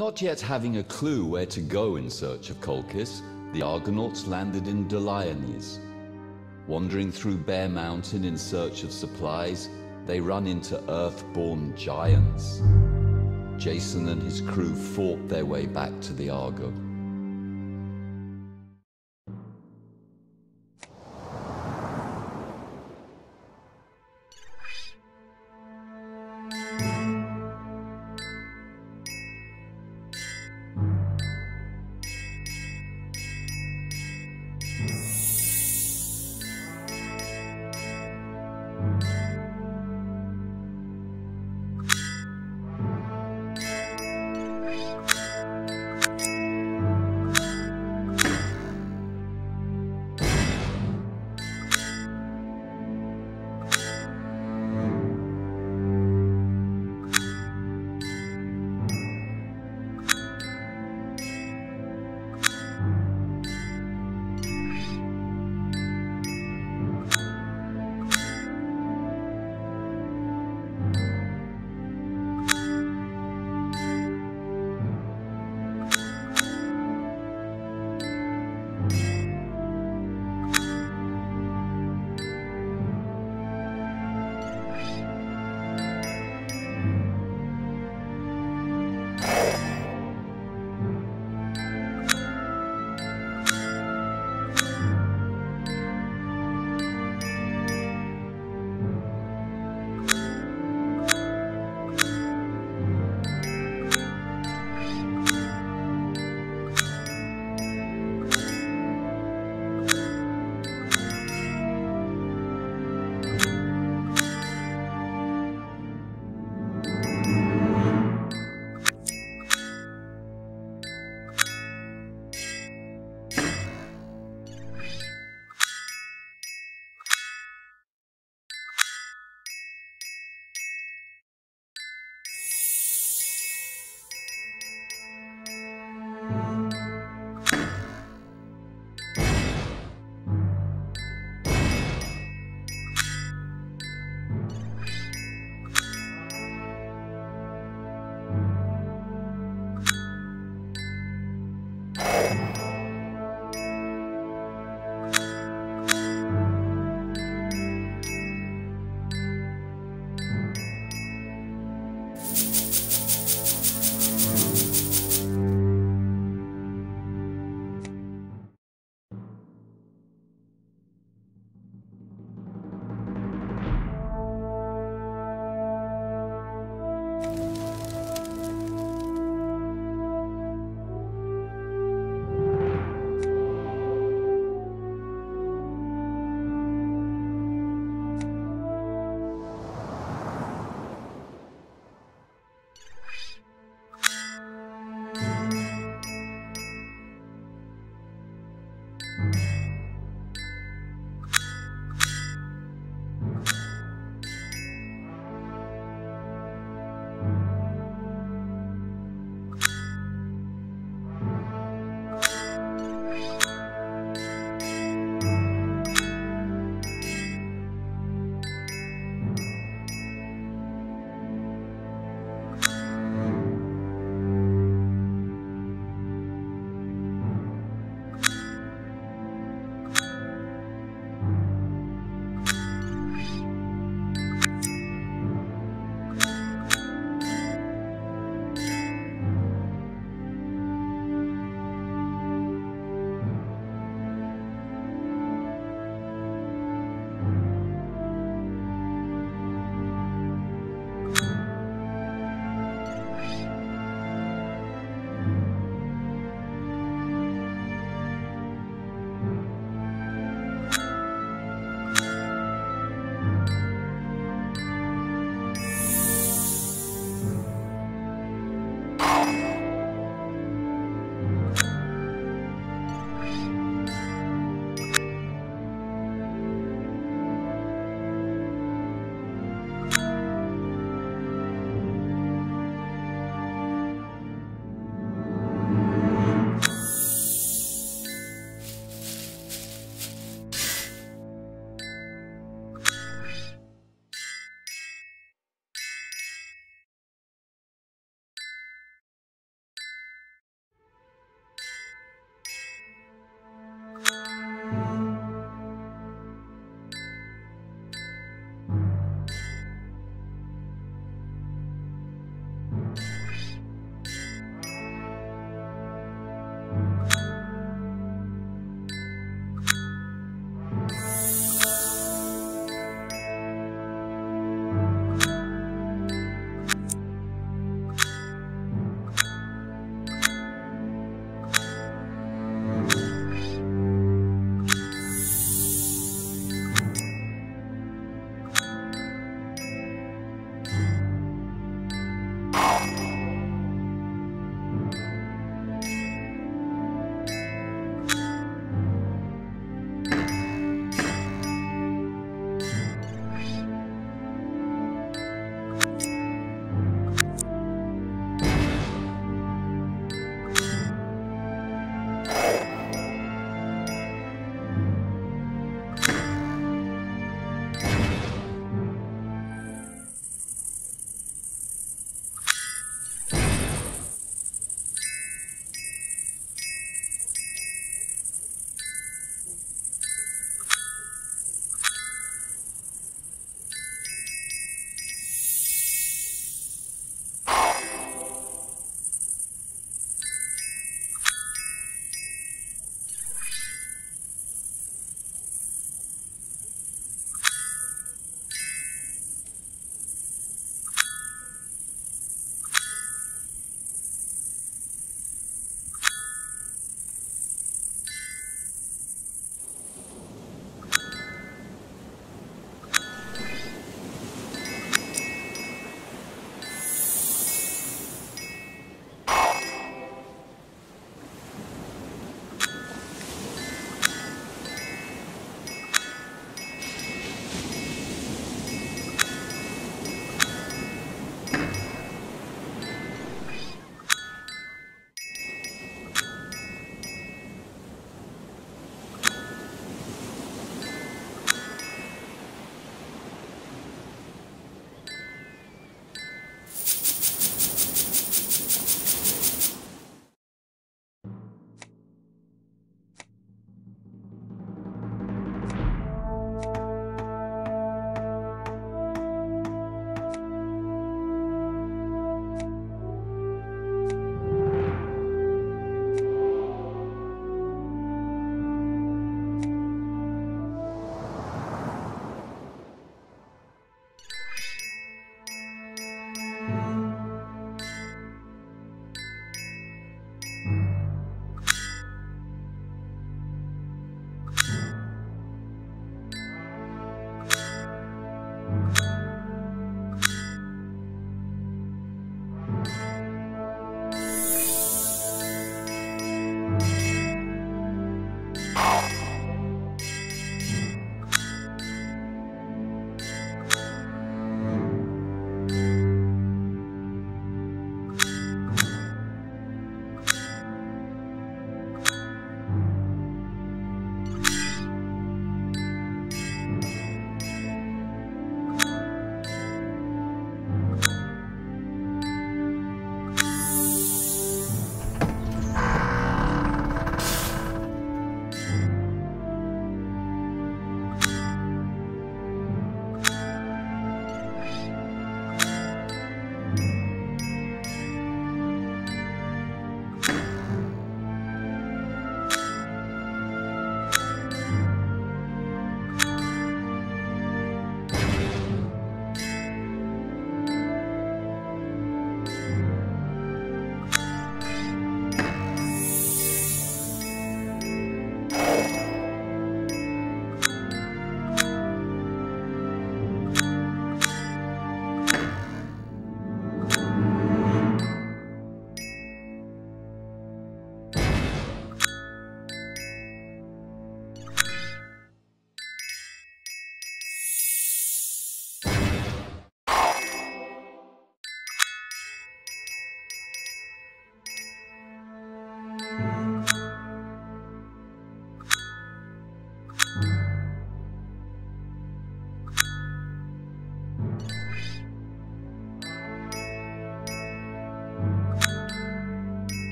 Not yet having a clue where to go in search of Colchis, the Argonauts landed in Doliones. Wandering through Bear Mountain in search of supplies, they run into Earthborn giants. Jason and his crew fought their way back to the Argo.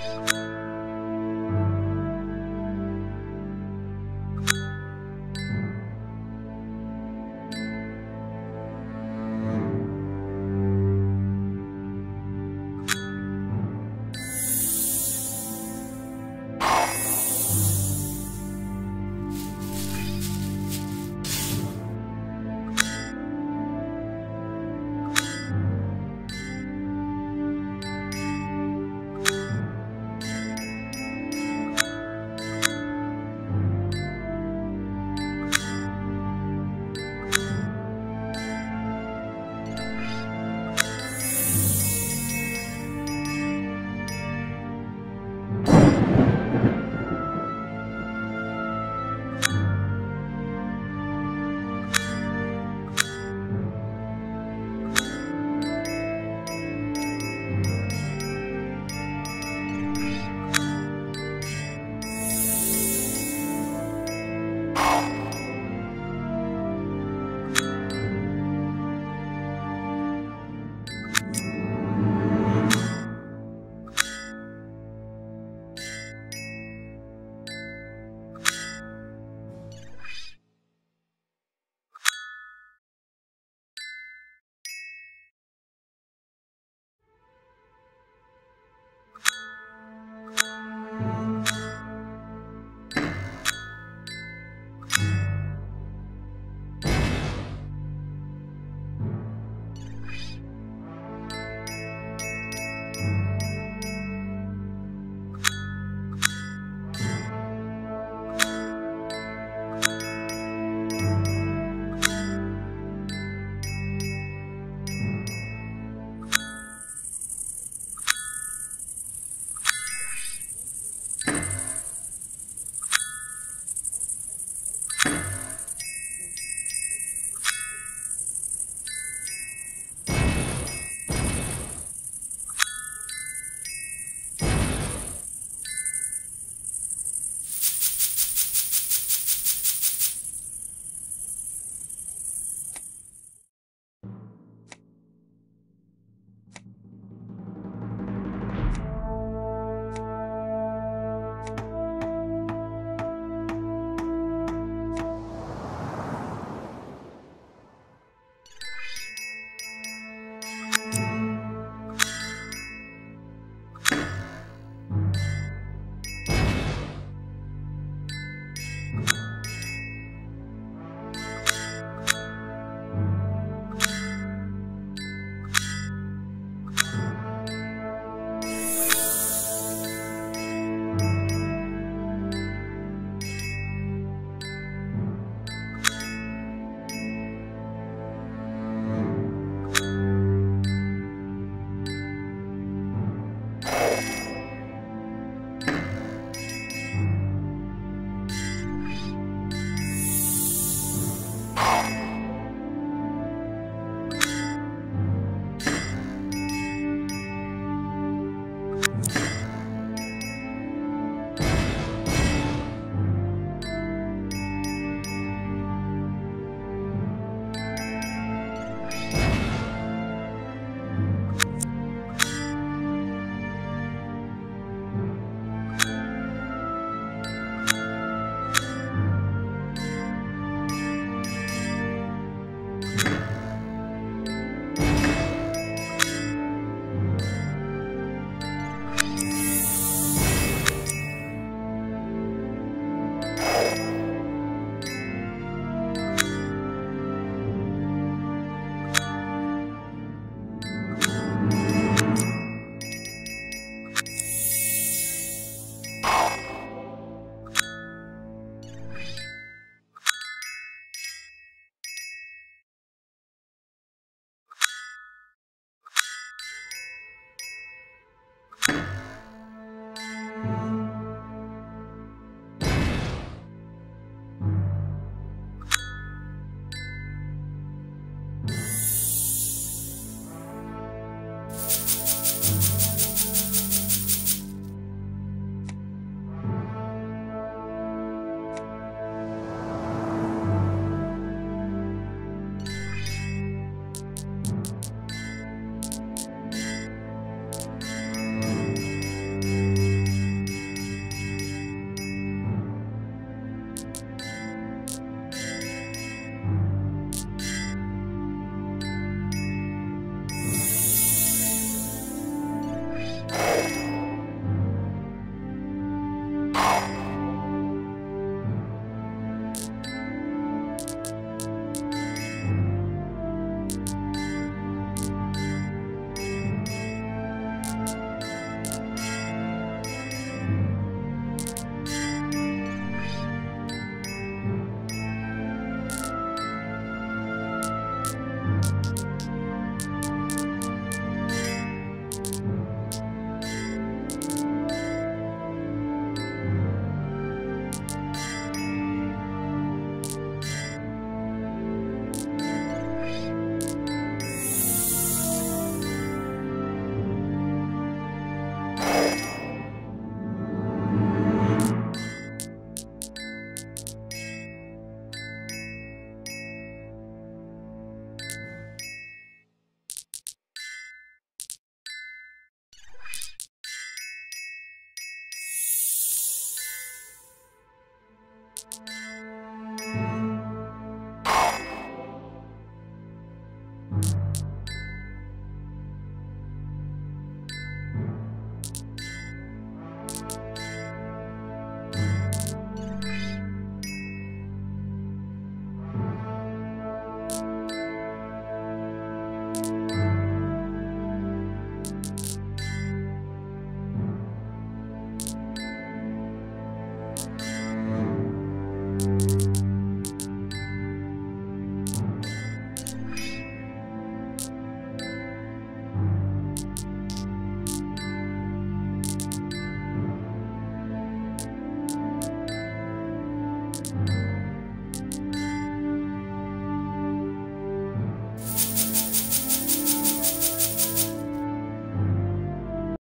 Bye.